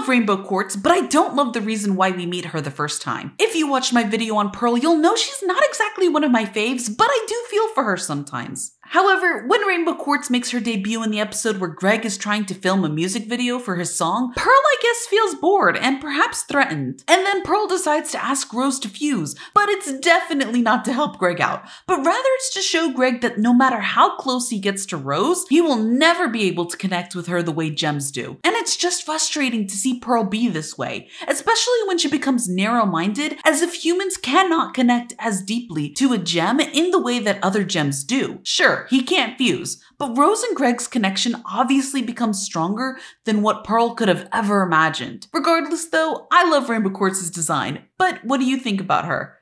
love Rainbow Quartz, but I don't love the reason why we meet her the first time. If you watched my video on Pearl, you'll know she's not exactly one of my faves, but I do feel for her sometimes. However, when Rainbow Quartz makes her debut in the episode where Greg is trying to film a music video for his song, Pearl, I guess, feels bored and perhaps threatened. And then Pearl decides to ask Rose to fuse, but it's definitely not to help Greg out, but rather it's to show Greg that no matter how close he gets to Rose, he will never be able to connect with her the way gems do. And it's just frustrating to see Pearl be this way, especially when she becomes narrow minded, as if humans cannot connect as deeply to a gem in the way that other gems do. Sure, he can't fuse, but Rose and Greg's connection obviously becomes stronger than what Pearl could have ever imagined. Regardless, though, I love Rainbow Quartz's design, but what do you think about her?